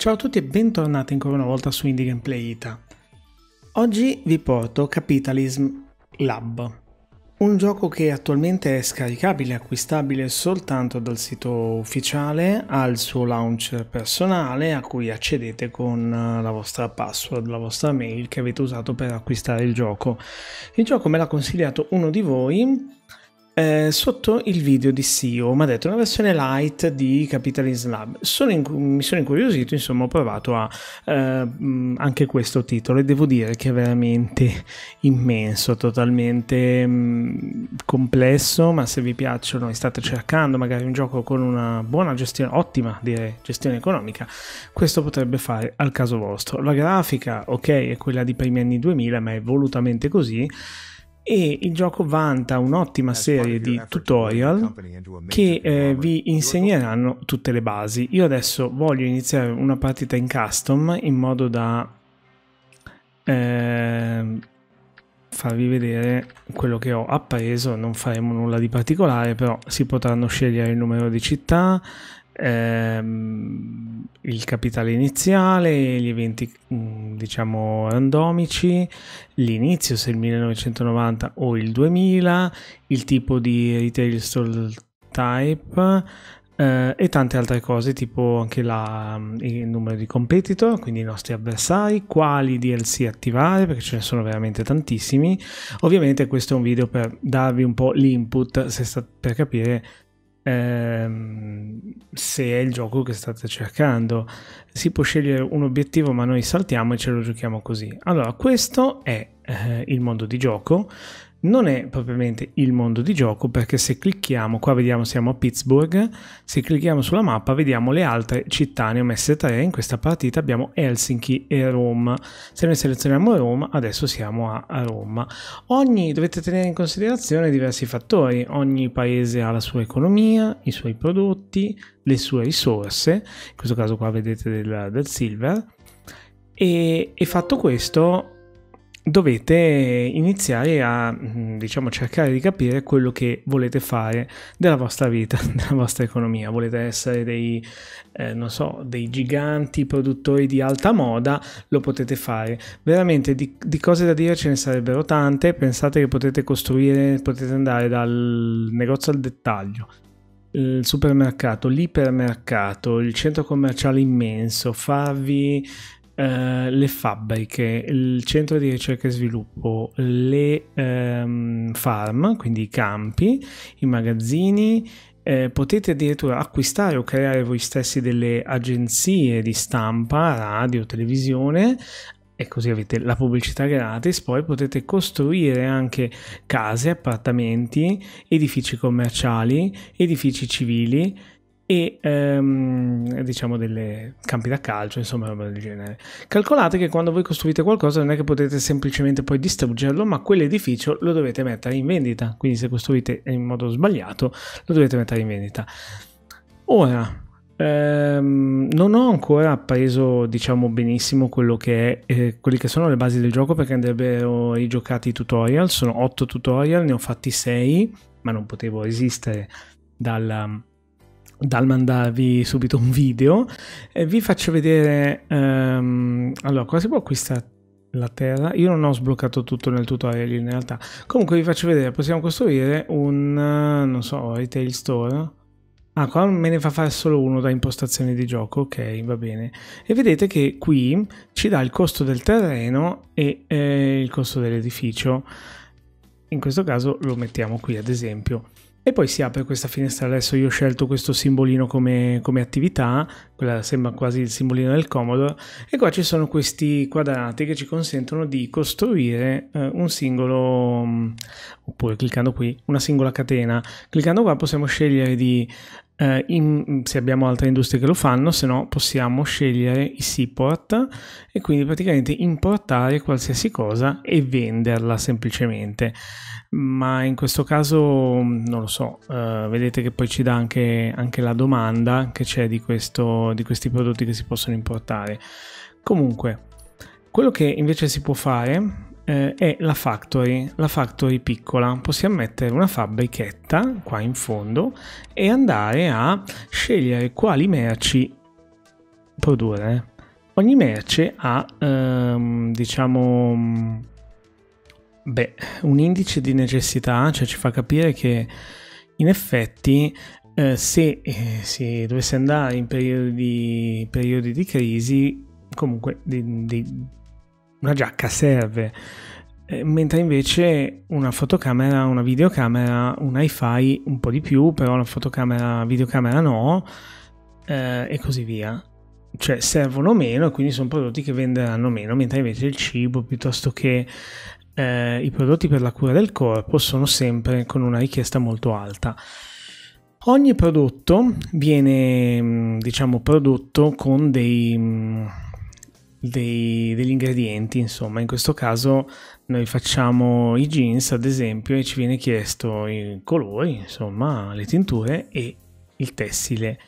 Ciao a tutti e bentornati ancora una volta su Indie Gameplay Ita. Oggi vi porto Capitalism Lab, un gioco che attualmente è scaricabile e acquistabile soltanto dal sito ufficiale, ha il suo launcher personale a cui accedete con la vostra password, la vostra mail che avete usato per acquistare il gioco. Il gioco me l'ha consigliato uno di voi eh, sotto il video di CEO mi ha detto una versione light di Capitalism Lab. Sono in, mi sono incuriosito, insomma, ho provato a eh, anche questo titolo e devo dire che è veramente immenso, totalmente mh, complesso. Ma se vi piacciono e state cercando magari un gioco con una buona gestione, ottima direi, gestione economica, questo potrebbe fare al caso vostro. La grafica, ok, è quella di primi anni 2000, ma è volutamente così e il gioco vanta un'ottima serie di tutorial che eh, vi insegneranno tutte le basi. Io adesso voglio iniziare una partita in custom in modo da eh, farvi vedere quello che ho appreso, non faremo nulla di particolare, però si potranno scegliere il numero di città, ehm, il capitale iniziale, gli eventi mm, diciamo randomici, l'inizio se il 1990 o il 2000, il tipo di retail store type eh, e tante altre cose tipo anche la, mm, il numero di competitor, quindi i nostri avversari, quali DLC attivare perché ce ne sono veramente tantissimi. Ovviamente questo è un video per darvi un po' l'input sta, per capire ehm, se è il gioco che state cercando. Si può scegliere un obiettivo, ma noi saltiamo e ce lo giochiamo così. Allora, questo è eh, il mondo di gioco non è propriamente il mondo di gioco perché se clicchiamo, qua vediamo siamo a Pittsburgh, se clicchiamo sulla mappa vediamo le altre città, ne ho messe tre, in questa partita abbiamo Helsinki e Roma, se noi selezioniamo Roma adesso siamo a Roma. Ogni, dovete tenere in considerazione diversi fattori, ogni paese ha la sua economia, i suoi prodotti, le sue risorse, in questo caso qua vedete del, del silver, e, e fatto questo dovete iniziare a mm, diciamo cercare di capire quello che volete fare della vostra vita, della vostra economia. Volete essere dei, eh, non so, dei giganti produttori di alta moda, lo potete fare. Veramente di, di, cose da dire ce ne sarebbero tante. Pensate che potete costruire, potete andare dal negozio al dettaglio. Il supermercato, l'ipermercato, il centro commerciale immenso, farvi eh, le fabbriche, il centro di ricerca e sviluppo, le ehm, farm, quindi i campi, i magazzini, eh, potete addirittura acquistare o creare voi stessi delle agenzie di stampa, radio, televisione e così avete la pubblicità gratis, poi potete costruire anche case, appartamenti, edifici commerciali, edifici civili e ehm, diciamo delle campi da calcio, insomma, roba del genere. Calcolate che quando voi costruite qualcosa non è che potete semplicemente poi distruggerlo, ma quell'edificio lo dovete mettere in vendita. Quindi se costruite in modo sbagliato, lo dovete mettere in vendita. Ora, ehm, non ho ancora appreso, diciamo, benissimo quello che è, eh, quelli che sono le basi del gioco perché andrebbero rigiocati i tutorial. Sono 8 tutorial, ne ho fatti 6, ma non potevo resistere dal dal mandarvi subito un video e vi faccio vedere um, allora cosa si può acquistare la terra io non ho sbloccato tutto nel tutorial in realtà comunque vi faccio vedere possiamo costruire un non so retail store Ah, qua me ne fa fare solo uno da impostazioni di gioco, ok, va bene. E vedete che qui ci dà il costo del terreno e eh, il costo dell'edificio. In questo caso lo mettiamo qui, ad esempio e poi si apre questa finestra. Adesso io ho scelto questo simbolino come, come attività, quella sembra quasi il simbolino del comodo, e qua ci sono questi quadrati che ci consentono di costruire eh, un singolo, mm, oppure cliccando qui, una singola catena. Cliccando qua possiamo scegliere di eh, in, se abbiamo altre industrie che lo fanno, se no possiamo scegliere i seaport e quindi praticamente importare qualsiasi cosa e venderla semplicemente ma in questo caso non lo so, uh, vedete che poi ci dà anche, anche la domanda che c'è di, questo, di questi prodotti che si possono importare. Comunque, quello che invece si può fare eh, è la factory, la factory piccola. Possiamo mettere una fabbrichetta qua in fondo e andare a scegliere quali merci produrre. Ogni merce ha, ehm, diciamo, beh, un indice di necessità, cioè ci fa capire che in effetti eh, se eh, si dovesse andare in periodi, periodi di crisi, comunque di, di, una giacca serve, eh, mentre invece una fotocamera, una videocamera, un hi-fi un po' di più, però la fotocamera, videocamera no, eh, e così via. Cioè servono meno e quindi sono prodotti che venderanno meno, mentre invece il cibo piuttosto che eh, i prodotti per la cura del corpo sono sempre con una richiesta molto alta. Ogni prodotto viene mm, diciamo prodotto con dei, mm, dei, degli ingredienti, insomma, in questo caso noi facciamo i jeans ad esempio e ci viene chiesto i colori, insomma, le tinture e il tessile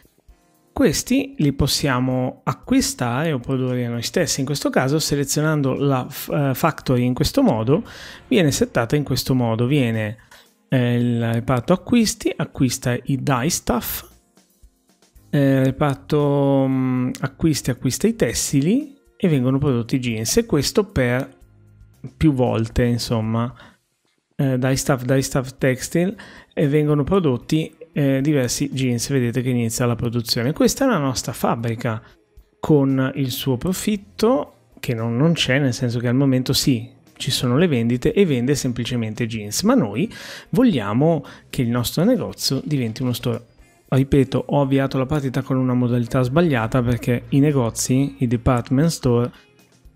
questi li possiamo acquistare o produrre noi stessi. In questo caso, selezionando la uh, factory in questo modo, viene settata in questo modo. Viene eh, il reparto acquisti, acquista i dye stuff, eh, reparto um, acquisti, acquista i tessili e vengono prodotti i jeans. E questo per più volte, insomma. Eh, dye stuff, dye stuff textile e vengono prodotti eh, diversi jeans, vedete che inizia la produzione. Questa è la nostra fabbrica con il suo profitto che non, non c'è, nel senso che al momento sì, ci sono le vendite e vende semplicemente jeans, ma noi vogliamo che il nostro negozio diventi uno store. Ripeto, ho avviato la partita con una modalità sbagliata perché i negozi, i department store,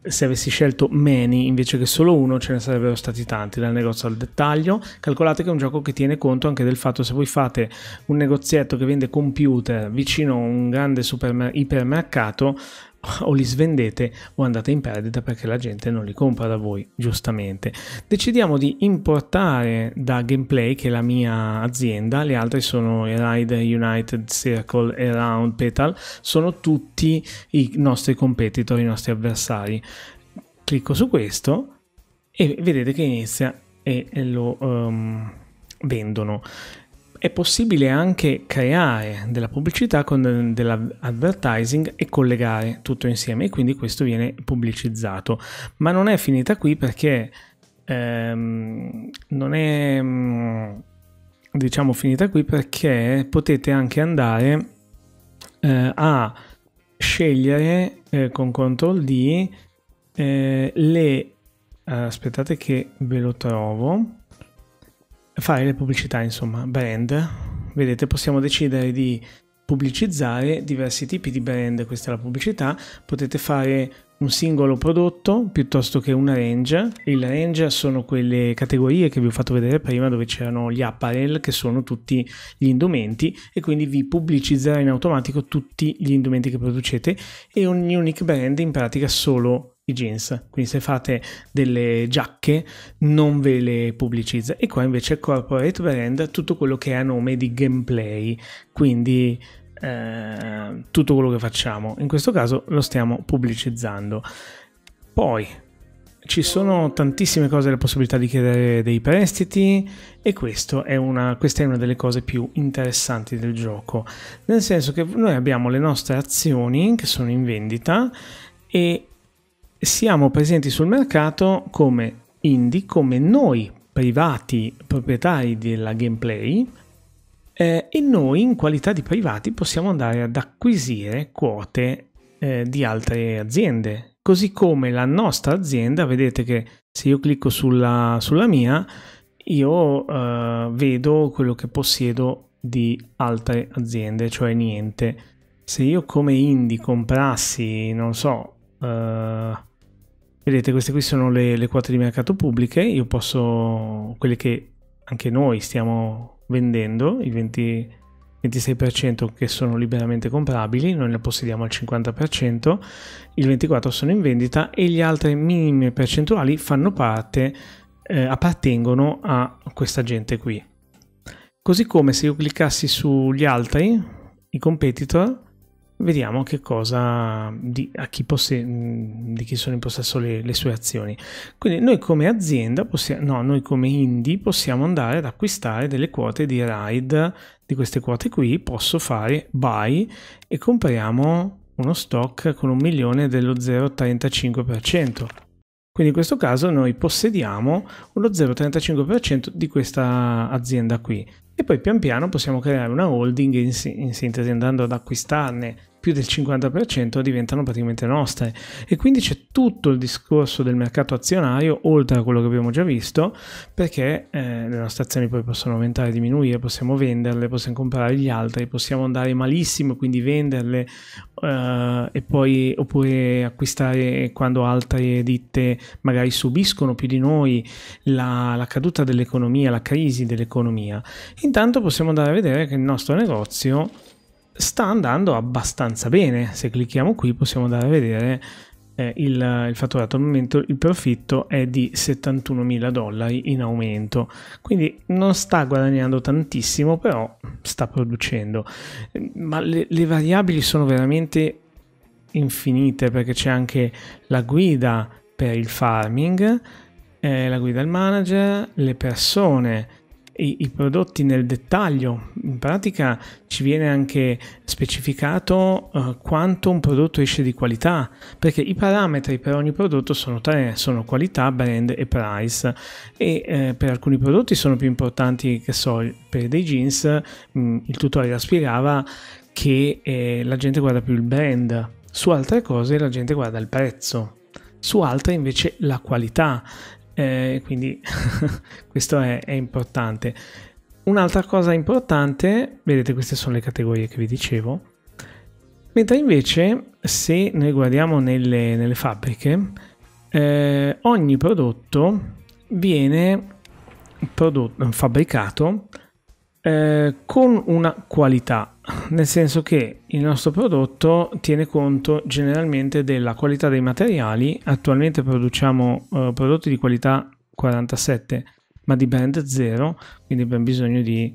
se avessi scelto many invece che solo uno ce ne sarebbero stati tanti dal negozio al dettaglio. Calcolate che è un gioco che tiene conto anche del fatto se voi fate un negozietto che vende computer vicino a un grande ipermercato o li svendete o andate in perdita perché la gente non li compra da voi, giustamente. Decidiamo di importare da Gameplay, che è la mia azienda, le altre sono Ride United Circle e Round Petal, sono tutti i nostri competitor, i nostri avversari. Clicco su questo e vedete che inizia e lo um, vendono è possibile anche creare della pubblicità con dell'advertising e collegare tutto insieme e quindi questo viene pubblicizzato. Ma non è finita qui perché ehm, non è mm, diciamo finita qui perché potete anche andare eh, a scegliere eh, con CTRL D eh, le aspettate che ve lo trovo fare le pubblicità, insomma, brand. Vedete, possiamo decidere di pubblicizzare diversi tipi di brand, questa è la pubblicità, potete fare un singolo prodotto piuttosto che una range. Il range sono quelle categorie che vi ho fatto vedere prima dove c'erano gli apparel che sono tutti gli indumenti e quindi vi pubblicizzerà in automatico tutti gli indumenti che producete e un unique brand in pratica solo i jeans, quindi se fate delle giacche non ve le pubblicizza. E qua invece corporate brand tutto quello che è a nome di gameplay, quindi eh, tutto quello che facciamo, in questo caso lo stiamo pubblicizzando. Poi ci sono tantissime cose, la possibilità di chiedere dei prestiti. E è una, questa è una delle cose più interessanti del gioco, nel senso che noi abbiamo le nostre azioni che sono in vendita e siamo presenti sul mercato come indie, come noi privati proprietari della gameplay eh, e noi in qualità di privati possiamo andare ad acquisire quote eh, di altre aziende. Così come la nostra azienda, vedete che se io clicco sulla, sulla mia, io eh, vedo quello che possiedo di altre aziende, cioè niente. Se io come indie comprassi, non so, uh, Vedete, queste qui sono le, le quote di mercato pubbliche, io posso, quelle che anche noi stiamo vendendo, il 20, 26% che sono liberamente comprabili, noi ne possediamo al 50%, il 24% sono in vendita e gli altri minime percentuali fanno parte, eh, appartengono a questa gente qui. Così come se io cliccassi sugli altri, i competitor, vediamo che cosa di, a chi posse, di chi sono in possesso le, le, sue azioni. Quindi noi come azienda, possiamo, no, noi come indie possiamo andare ad acquistare delle quote di ride di queste quote qui, posso fare buy e compriamo uno stock con un milione dello 0,35%. Quindi in questo caso noi possediamo lo 0,35% di questa azienda qui e poi pian piano possiamo creare una holding in, in sintesi andando ad acquistarne più del 50% diventano praticamente nostre e quindi c'è tutto il discorso del mercato azionario oltre a quello che abbiamo già visto perché eh, le nostre azioni poi possono aumentare, diminuire, possiamo venderle, possiamo comprare gli altri, possiamo andare malissimo quindi venderle eh, e poi oppure acquistare quando altre ditte magari subiscono più di noi la, la caduta dell'economia, la crisi dell'economia. Intanto possiamo andare a vedere che il nostro negozio sta andando abbastanza bene. Se clicchiamo qui possiamo andare a vedere eh, il, il, fatturato. Al momento il profitto è di 71 mila dollari in aumento, quindi non sta guadagnando tantissimo, però sta producendo. Ma le, le variabili sono veramente infinite perché c'è anche la guida per il farming, eh, la guida al manager, le persone i, i, prodotti nel dettaglio. In pratica ci viene anche specificato uh, quanto un prodotto esce di qualità, perché i parametri per ogni prodotto sono tre, sono qualità, brand e price. E eh, per alcuni prodotti sono più importanti, che so, per dei jeans, mh, mm, il tutorial spiegava che eh, la gente guarda più il brand, su altre cose la gente guarda il prezzo, su altre invece la qualità eh, quindi questo è, è importante. Un'altra cosa importante, vedete queste sono le categorie che vi dicevo, mentre invece se noi guardiamo nelle, nelle fabbriche, eh, ogni prodotto viene prodotto, fabbricato eh, con una qualità, nel senso che il nostro prodotto tiene conto generalmente della qualità dei materiali. Attualmente produciamo eh, prodotti di qualità 47, ma di brand 0, quindi abbiamo bisogno di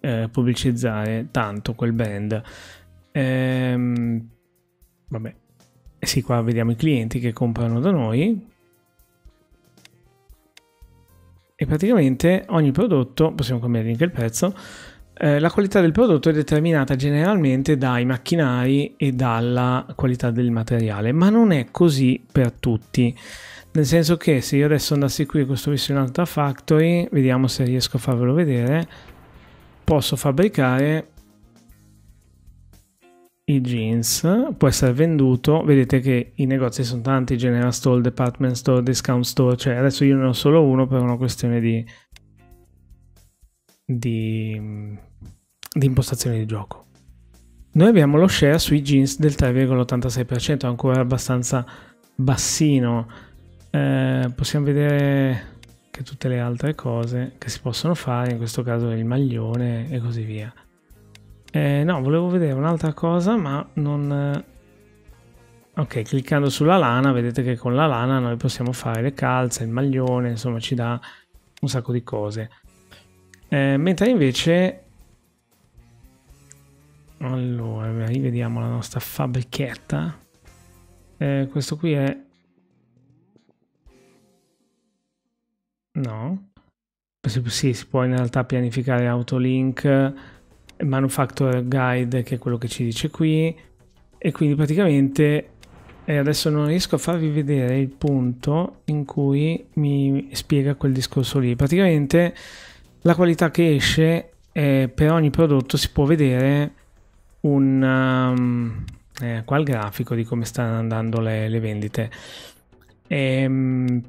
eh, pubblicizzare tanto quel brand. Ehm, vabbè, sì, qua vediamo i clienti che comprano da noi, e praticamente ogni prodotto, possiamo cambiare anche il prezzo, eh, la qualità del prodotto è determinata generalmente dai macchinari e dalla qualità del materiale, ma non è così per tutti. Nel senso che se io adesso andassi qui e costruissi un'altra factory, vediamo se riesco a farvelo vedere, posso fabbricare i jeans può essere venduto vedete che i negozi sono tanti general store department store discount store cioè adesso io ne ho solo uno per una questione di di, di impostazione di gioco. Noi abbiamo lo share sui jeans del 3,86% ancora abbastanza bassino. Eh, possiamo vedere che tutte le altre cose che si possono fare in questo caso il maglione e così via. Eh, no, volevo vedere un'altra cosa, ma non... Eh, ok, cliccando sulla lana, vedete che con la lana noi possiamo fare le calze, il maglione, insomma ci dà un sacco di cose. Eh, mentre invece... Allora, rivediamo la nostra fabbrichetta. Eh, questo qui è... No. Sì, si può in realtà pianificare autolink manufacturer guide che è quello che ci dice qui e quindi praticamente eh, adesso non riesco a farvi vedere il punto in cui mi spiega quel discorso lì praticamente la qualità che esce eh, per ogni prodotto si può vedere un um, eh, qua il grafico di come stanno andando le, le vendite e, um,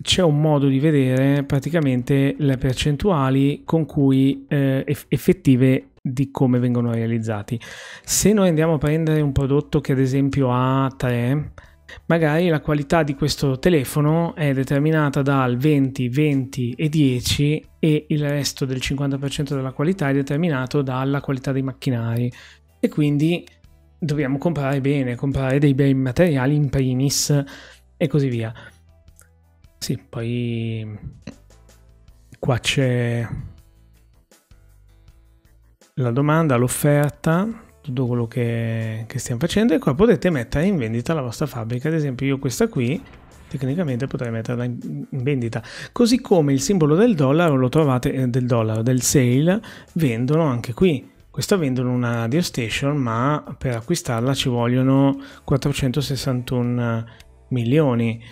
c'è un modo di vedere praticamente le percentuali con cui eh, effettive di come vengono realizzati. Se noi andiamo a prendere un prodotto che ad esempio ha 3, magari la qualità di questo telefono è determinata dal 20, 20 e 10 e il resto del 50% della qualità è determinato dalla qualità dei macchinari e quindi dobbiamo comprare bene, comprare dei bei materiali in primis e così via. Sì, poi qua c'è la domanda, l'offerta, tutto quello che, che, stiamo facendo e qua potete mettere in vendita la vostra fabbrica. Ad esempio io questa qui tecnicamente potrei metterla in, vendita. Così come il simbolo del dollaro lo trovate, eh, del dollaro, del sale, vendono anche qui. Questo vendono una radio station, ma per acquistarla ci vogliono 461 milioni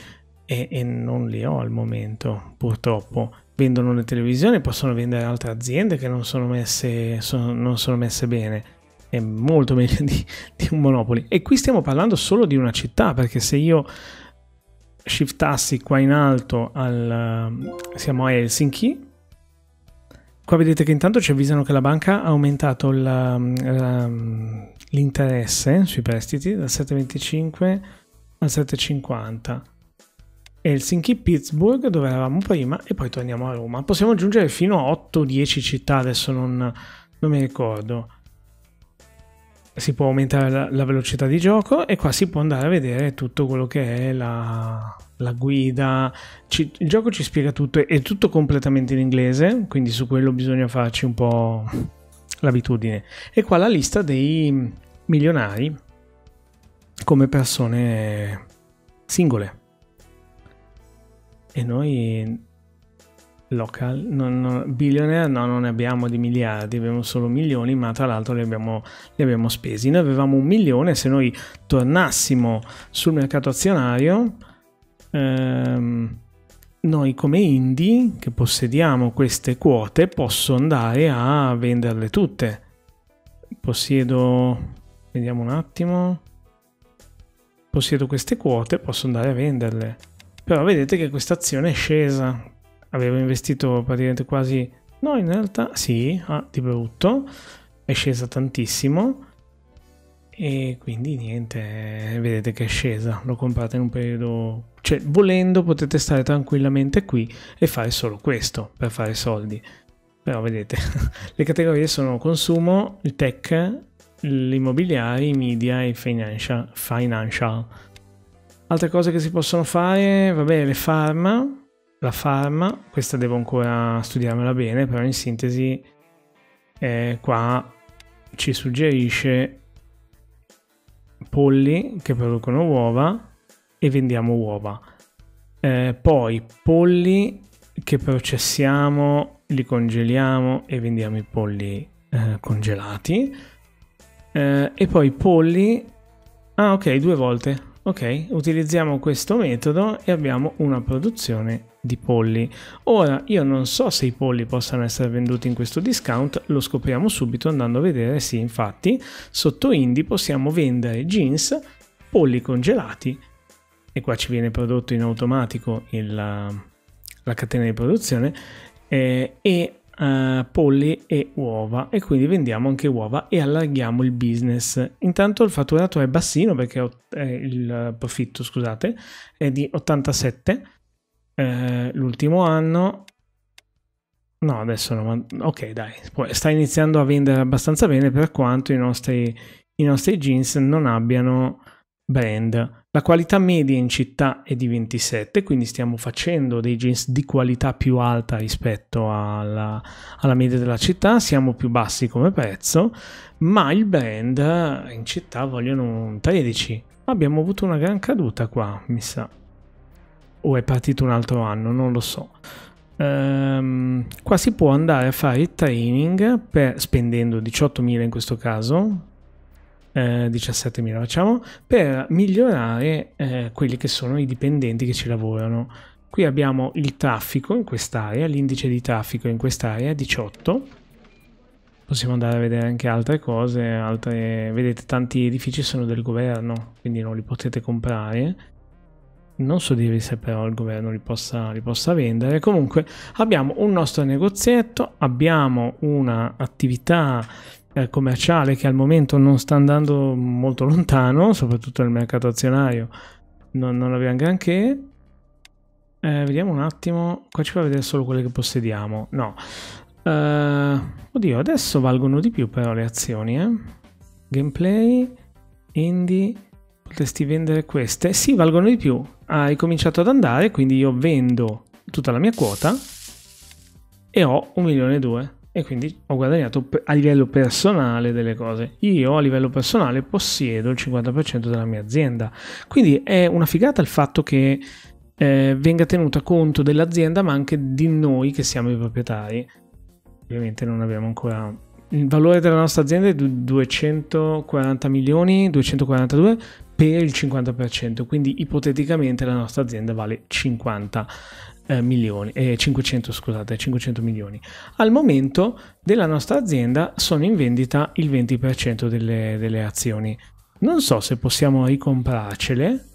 e, e non li ho al momento, purtroppo. Vendono le televisioni, possono vendere altre aziende che non sono messe, sono, non sono messe bene. È molto meglio di, di un Monopoli. E qui stiamo parlando solo di una città, perché se io shiftassi qua in alto al, siamo a Helsinki Qua vedete che intanto ci avvisano che la banca ha aumentato l'interesse sui prestiti dal 7,25 al 7,50. Helsinki, Pittsburgh, dove eravamo prima, e poi torniamo a Roma. Possiamo aggiungere fino a 8-10 città, adesso non, non mi ricordo si può aumentare la, la, velocità di gioco e qua si può andare a vedere tutto quello che è la, la guida. Ci, il gioco ci spiega tutto, è tutto completamente in inglese, quindi su quello bisogna farci un po' l'abitudine. E qua la lista dei milionari come persone singole. E noi local, non, non, billionaire no, non ne abbiamo di miliardi, abbiamo solo milioni, ma tra l'altro li abbiamo, li abbiamo spesi. Noi avevamo un milione, se noi tornassimo sul mercato azionario, ehm, noi come indie che possediamo queste quote posso andare a venderle tutte. Possiedo, vediamo un attimo, possiedo queste quote, posso andare a venderle. Però vedete che questa azione è scesa, avevo investito praticamente quasi... No, in realtà sì, ah, di brutto, è scesa tantissimo e quindi niente, vedete che è scesa, l'ho comprata in un periodo... Cioè, volendo potete stare tranquillamente qui e fare solo questo per fare soldi. Però vedete, le categorie sono consumo, il tech, l'immobiliare, i media e il financial. financial. Altre cose che si possono fare, vabbè, le farma, la farma, questa devo ancora studiarmela bene, però in sintesi eh, qua ci suggerisce polli che producono uova e vendiamo uova. Eh, poi polli che processiamo, li congeliamo e vendiamo i polli eh, congelati. Eh, e poi polli... Ah ok, due volte. Ok, utilizziamo questo metodo e abbiamo una produzione di polli. Ora io non so se i polli possano essere venduti in questo discount, lo scopriamo subito andando a vedere. Sì, infatti, sotto Indie possiamo vendere jeans, polli congelati e qua ci viene prodotto in automatico il, la catena di produzione eh, e uh, polli e uova e quindi vendiamo anche uova e allarghiamo il business. Intanto il fatturato è bassino perché eh, il profitto, scusate, è di 87 eh, l'ultimo anno no adesso no ok dai sta iniziando a vendere abbastanza bene per quanto i nostri, i nostri jeans non abbiano brand. La qualità media in città è di 27 quindi stiamo facendo dei jeans di qualità più alta rispetto alla, alla media della città siamo più bassi come prezzo ma il brand in città vogliono un 13 abbiamo avuto una gran caduta qua mi sa. O è partito un altro anno, non lo so. Um, qua si può andare a fare il training per, spendendo 18.000 in questo caso, eh, 17.000 facciamo, per migliorare eh, quelli che sono i dipendenti che ci lavorano. Qui abbiamo il traffico in quest'area, l'indice di traffico in quest'area 18. Possiamo andare a vedere anche altre cose, altre... vedete tanti edifici sono del governo, quindi non li potete comprare non so dirvi se però il governo li possa, li possa vendere. Comunque abbiamo un nostro negozietto, abbiamo un'attività eh, commerciale che al momento non sta andando molto lontano, soprattutto nel mercato azionario non, non abbiamo granché. Eh, vediamo un attimo, qua ci fa vedere solo quelle che possediamo. No, uh, oddio, adesso valgono di più però le azioni. Eh? Gameplay, indie potresti vendere queste? Sì, valgono di più. Hai cominciato ad andare, quindi io vendo tutta la mia quota e ho un milione e due. E quindi ho guadagnato a livello personale delle cose. Io a livello personale possiedo il 50% della mia azienda. Quindi è una figata il fatto che eh, venga tenuta conto dell'azienda, ma anche di noi che siamo i proprietari. Ovviamente non abbiamo ancora il valore della nostra azienda è 240 milioni, 242 per il 50%, quindi ipoteticamente la nostra azienda vale 50 eh, milioni, eh, 500 scusate, 500 milioni. Al momento della nostra azienda sono in vendita il 20% delle, delle azioni. Non so se possiamo ricomprarcele.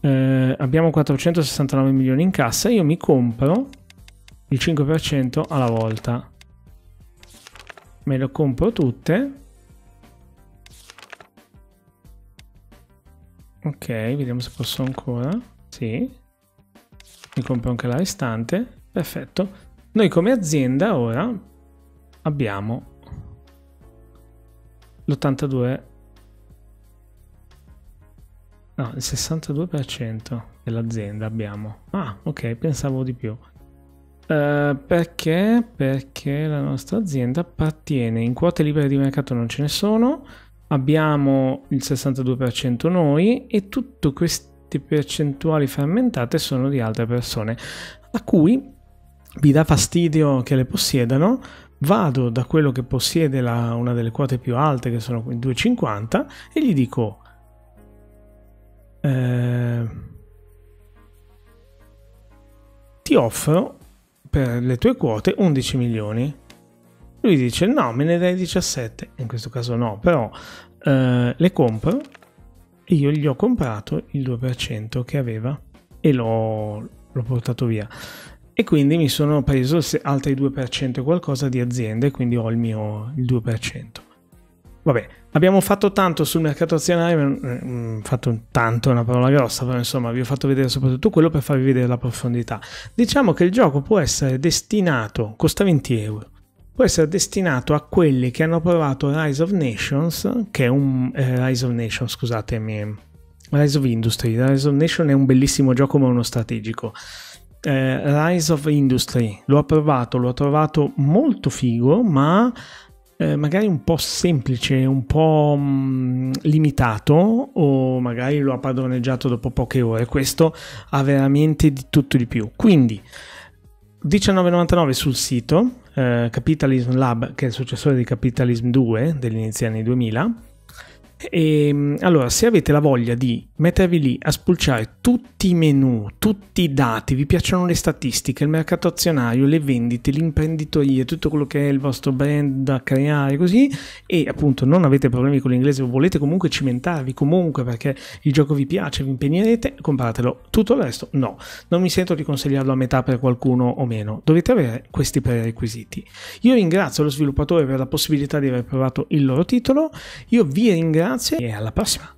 Eh, abbiamo 469 milioni in cassa, io mi compro il 5% alla volta me le compro tutte ok vediamo se posso ancora sì mi compro anche la restante perfetto. Noi come azienda ora abbiamo l'82 no il 62% dell'azienda abbiamo. Ah ok pensavo di più. Uh, perché? Perché la nostra azienda appartiene in quote libere di mercato non ce ne sono, abbiamo il 62% noi e tutte queste percentuali frammentate sono di altre persone a cui vi dà fastidio che le possiedano. Vado da quello che possiede la, una delle quote più alte, che sono i 2,50, e gli dico: eh, Ti offro per le tue quote 11 milioni. Lui dice no, me ne dai 17, in questo caso no, però eh, le compro e io gli ho comprato il 2% che aveva e l'ho, l'ho portato via. E quindi mi sono preso altri 2% qualcosa di aziende, quindi ho il mio il 2%. Vabbè, abbiamo fatto tanto sul mercato azionario, mm, fatto tanto è una parola grossa, però insomma vi ho fatto vedere soprattutto quello per farvi vedere la profondità. Diciamo che il gioco può essere destinato, costa 20 euro, può essere destinato a quelli che hanno provato Rise of Nations, che è un... Eh, Rise of Nations, scusatemi, Rise of Industry. Rise of Nation è un bellissimo gioco ma uno strategico. Eh, Rise of Industry l'ho provato, l'ho trovato molto figo, ma eh, magari un po' semplice, un po' mh, mm, limitato o magari lo ha padroneggiato dopo poche ore. Questo ha veramente di tutto di più. Quindi 19,99 sul sito eh, Capitalism Lab, che è il successore di Capitalism 2 degli inizi anni 2000 e, ehm, allora, se avete la voglia di mettervi lì a spulciare tutti i menu, tutti i dati, vi piacciono le statistiche, il mercato azionario, le vendite, l'imprenditoria, tutto quello che è il vostro brand da creare così e appunto non avete problemi con l'inglese volete comunque cimentarvi comunque perché il gioco vi piace, vi impegnerete, compratelo. Tutto il resto no, non mi sento di consigliarlo a metà per qualcuno o meno, dovete avere questi prerequisiti. Io ringrazio lo sviluppatore per la possibilità di aver provato il loro titolo, io vi ringrazio grazie e alla prossima.